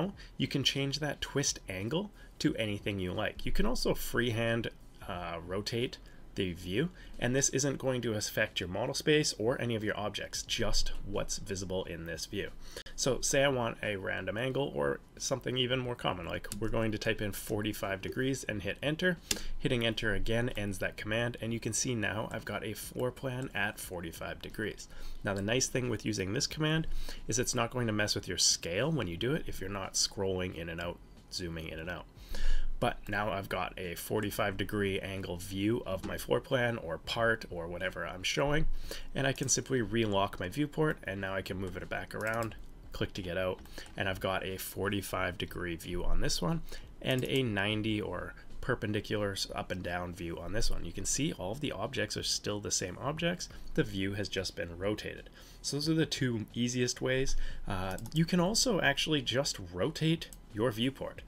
now you can change that twist angle to anything you like. You can also freehand uh, rotate the view and this isn't going to affect your model space or any of your objects just what's visible in this view so say I want a random angle or something even more common like we're going to type in 45 degrees and hit enter. Hitting enter again ends that command and you can see now I've got a floor plan at 45 degrees. Now the nice thing with using this command is it's not going to mess with your scale when you do it if you're not scrolling in and out zooming in and out. But now I've got a 45 degree angle view of my floor plan or part or whatever I'm showing and I can simply relock my viewport and now I can move it back around click to get out and I've got a 45 degree view on this one and a 90 or perpendicular up and down view on this one. You can see all of the objects are still the same objects. The view has just been rotated. So those are the two easiest ways. Uh, you can also actually just rotate your viewport.